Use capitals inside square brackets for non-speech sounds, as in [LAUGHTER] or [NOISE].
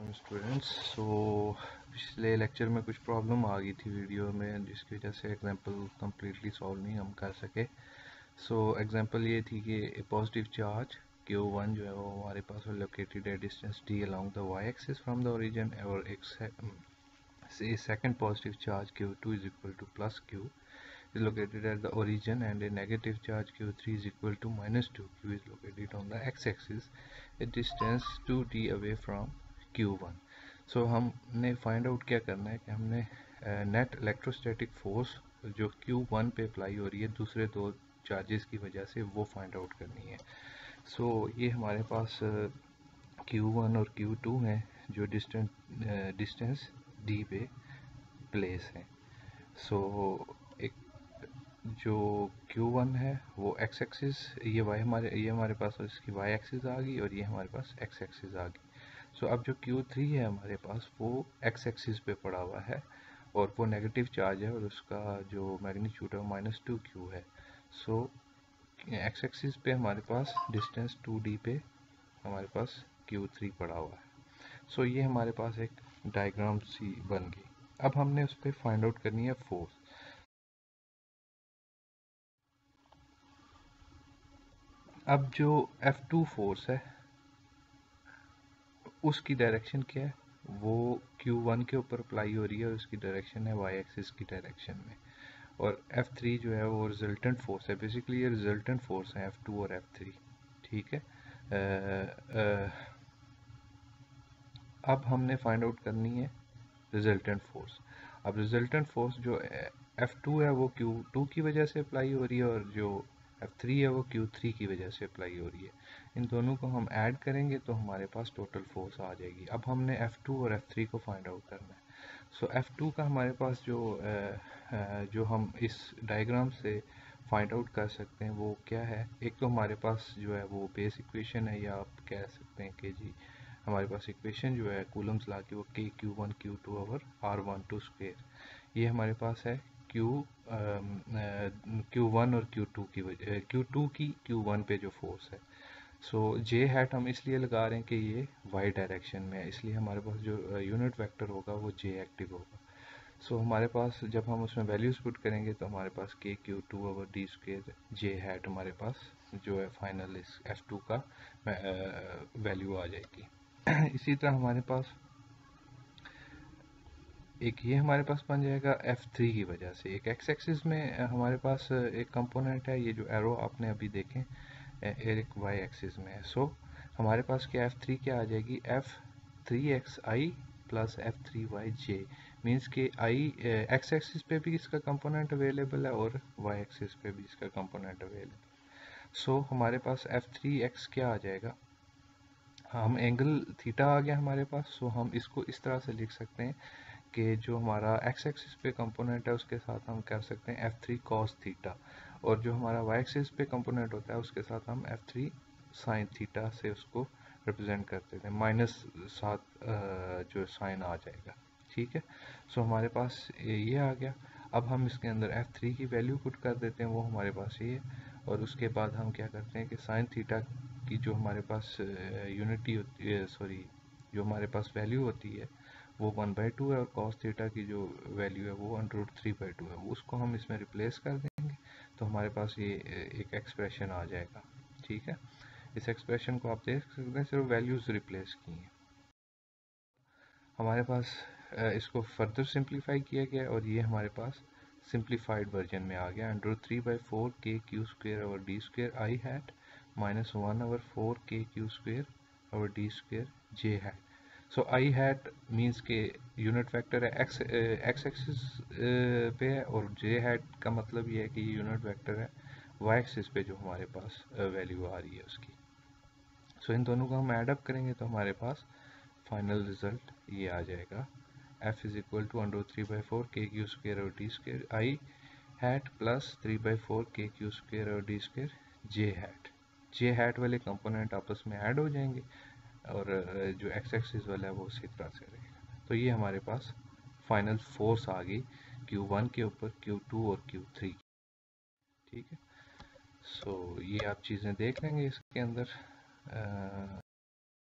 Welcome students so पिछले lecture में कुछ प्रॉब्लम आ गई थी वीडियो में जिसकी वजह से एग्जांपल कम्प्लीटली सॉल्व नहीं हम कर सके। सो so, एग्जांपल ये थी कि पॉजिटिव चार्ज क्यू वन जो है वो हमारे पास लोकेटेड है distance D along the Y axis from the origin और एक second positive charge Q two is equal to plus Q is located at the origin and a negative charge q3 is equal to minus 2q is located on the x-axis a distance 2d away from q1 so हमने find out क्या करना है कि हमने net electrostatic force जो q1 पे apply हो रही है दूसरे दो चार्जेस की वजह से वो फाइंड आउट करनी है। सो so, ये हमारे पास q1 और q2 हैं जो डिस्टेंस डिस्टेंस d पे प्लेस हैं। सो so, एक जो Q1 है वो x एक्सिस ये y हमारे ये हमारे पास इसकी y एक्सिस आ गई और ये हमारे पास x एक्सिस आ गई। सो so, अब जो Q3 है हमारे पास वो x एक्सिस पे पड़ा हुआ है और वो नेगेटिव चार्ज है और उसका जो मैग्नीट्यूड है माइनस टू क्यू है। सो x एक्सिस पे हमारे पास डिस्टेंस 2d पे हमारे पास Q3 पड़ा हुआ है। सो so, ये हमारे पास एक डायग्राम सी बन गई। अब हमने उस पर फाइंड आउट करनी है फोर्स अब जो F2 फोर्स है उसकी डायरेक्शन क्या है? वो Q1 के ऊपर अप्लाई हो रही है और उसकी डायरेक्शन है y एक्सिस की डायरेक्शन में। और F3 जो है वो रिजल्टेंट फोर्स है। बेसिकली ये रिजल्टेंट फोर्स है F2 और F3 ठीक है? आ, आ, अब हमने फाइंड आउट करनी है रिजल्टेंट फोर्स अब रिजल्टेंट फोर्स जो F2 है वो Q2 की वजह से अप्लाई हो रही है और जो एफ़ थ्री है, वो क्यू थ्री की वजह से अप्लाई हो रही है। इन दोनों को हम ऐड करेंगे तो हमारे पास टोटल फोर्स आ जाएगी। अब हमने एफ़ टू और एफ़ थ्री को फाइंड आउट करना है। सो एफ़ टू का हमारे पास जो जो हम इस डायग्राम से फाइंड आउट कर सकते हैं, वो क्या है? एक तो हमारे पास जो है, वो बेस इक्वेशन है, या आप कह सकते हैं कि जी, हमारे पास इक्वेशन जो है कूलम्स ला के वो K Q one Q two और आर वन टू स्क्वेयर ये हमारे पास है। क्यू क्यू वन और क्यू टू की वजह क्यू टू की क्यू वन पे जो फोर्स है। सो जे हैट हम इसलिए लगा रहे हैं कि ये वाई डायरेक्शन में है। इसलिए हमारे पास जो यूनिट वेक्टर होगा वो जे एक्टिव होगा। सो so, हमारे पास जब हम उसमें वैल्यूज़ पुट करेंगे तो हमारे पास K Q two over D square J hat हमारे पास जो है फाइनल इस एफ़ टू का वैल्यू आ जाएगी। [CLEARS THROAT] इसी तरह हमारे पास एक ये हमारे पास बन जाएगा F3 की वजह से। एक एक्स एक्सिस में हमारे पास एक कंपोनेंट है, ये जो एरो आपने अभी देखें एक वाई एक्सिस में है। सो हमारे पास क्या F3 क्या आ जाएगी? F three x i plus F three y j means कि आई एक्स एक्सिस पे भी इसका कंपोनेंट अवेलेबल है और वाई एक्सिस पे भी इसका कंपोनेंट अवेलेबल सो हमारे पास एफ़ थ्री एक्स क्या आ जाएगा? हम एंगल थीटा आ गया हमारे पास सो हम इसको इस तरह से लिख सकते हैं। कि जो हमारा एक्स एक्सिस पे कंपोनेंट है, उसके साथ हम कर सकते हैं एफ़ थ्री कॉस थीटा और जो हमारा वाई एक्सिस पे कंपोनेंट होता है, उसके साथ हम एफ़ थ्री साइन थीटा से उसको रिप्रेजेंट करते थे। माइनस सात जो साइन आ जाएगा। ठीक है? सो हमारे पास ये आ गया। अब हम इसके अंदर एफ़ थ्री की वैल्यू पुट कर देते हैं, वो हमारे पास ये है। और उसके बाद हम क्या करते हैं कि साइन थीटा की जो हमारे पास यूनिटी होती सॉरी जो हमारे पास वैल्यू होती है वो वन बाई टू है और कॉस थीटा की जो वैल्यू है वो under root three by two है। उसको हम इसमें रिप्लेस कर देंगे तो हमारे पास ये, एक एक्सप्रेशन आ जाएगा। ठीक है? इस एक्सप्रेशन को आप देख सकते हैं, सिर्फ़ वैल्यूज़ रिप्लेस की हैं। हमारे पास इसको फर्दर सिंप्लीफाई किया गया और ये हमारे पास सिंप्लीफाइड वर्जन में आ गया। Under three by four k q square और d square i hat minus one over four k q square और d square j hat so i hat means के यूनिट वेक्टर है एक्स एक्स एक्सिस पे है और जे hat का मतलब ये है कि ये यूनिट वेक्टर है वाई एक्सिस पे जो हमारे पास वैल्यू आ रही है उसकी सो so, इन दोनों को हम एडअप करेंगे तो हमारे पास फाइनल रिज़ल्ट ये आ जाएगा F is equal to under three by four k q square और d square i hat plus three by four k q square और d square j hat j hat वाले component आपस में add हो जाएँगे। और जो एक्स एक्सिस वाला है वो उसी तरह से रहेगा। तो ये हमारे पास फाइनल फोर्स आ गई क्यू वन के ऊपर क्यू टू और क्यू थ्री ठीक है? सो ये आप चीज़ें देख लेंगे इसके अंदर